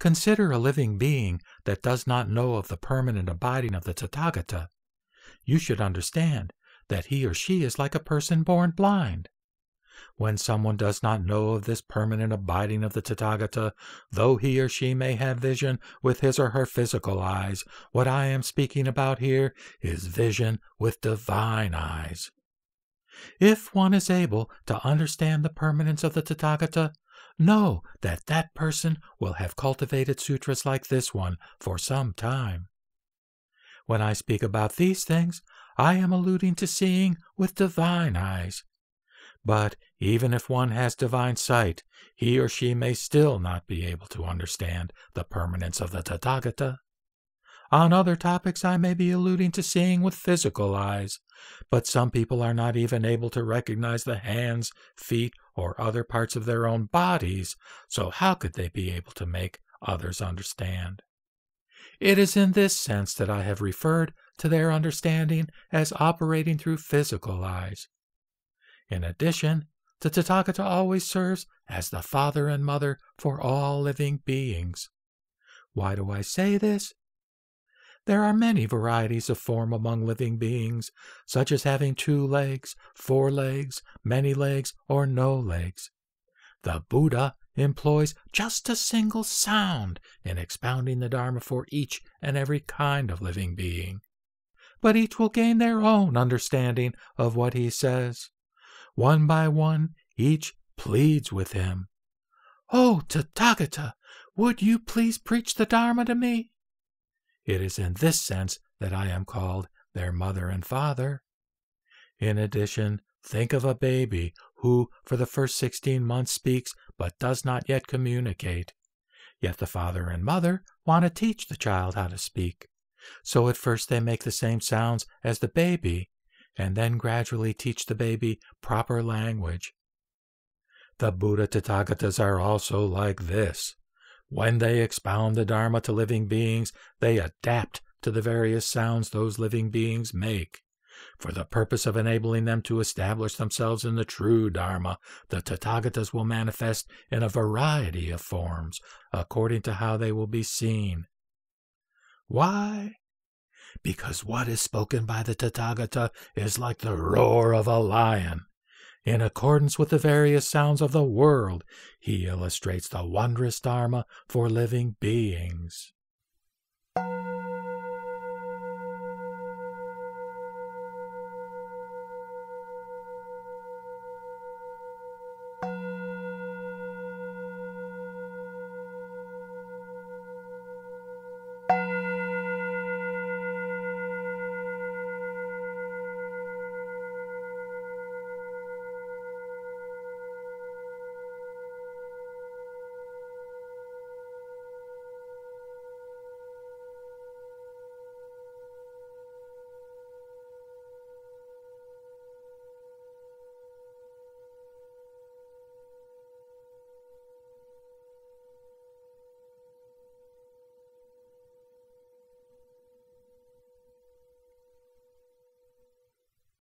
Consider a living being that does not know of the permanent abiding of the Tathagata. You should understand that he or she is like a person born blind. When someone does not know of this permanent abiding of the Tathagata, though he or she may have vision with his or her physical eyes, what I am speaking about here is vision with divine eyes. If one is able to understand the permanence of the Tathagata, know that that person will have cultivated sutras like this one for some time. When I speak about these things, I am alluding to seeing with divine eyes. But even if one has divine sight, he or she may still not be able to understand the permanence of the Tathagata. On other topics, I may be alluding to seeing with physical eyes, but some people are not even able to recognize the hands, feet, or other parts of their own bodies, so how could they be able to make others understand? It is in this sense that I have referred to their understanding as operating through physical eyes. In addition, the Tathagata always serves as the father and mother for all living beings. Why do I say this? There are many varieties of form among living beings, such as having two legs, four legs, many legs, or no legs. The Buddha employs just a single sound in expounding the Dharma for each and every kind of living being. But each will gain their own understanding of what he says. One by one, each pleads with him. Oh, Tathagata, would you please preach the Dharma to me? It is in this sense that I am called their mother and father. In addition, think of a baby who for the first sixteen months speaks but does not yet communicate. Yet the father and mother want to teach the child how to speak. So at first they make the same sounds as the baby, and then gradually teach the baby proper language. The Buddha Tathagatas are also like this. When they expound the Dharma to living beings, they adapt to the various sounds those living beings make. For the purpose of enabling them to establish themselves in the true Dharma, the Tathagatas will manifest in a variety of forms, according to how they will be seen. Why? Because what is spoken by the Tathagata is like the roar of a lion. In accordance with the various sounds of the world, he illustrates the wondrous Dharma for living beings.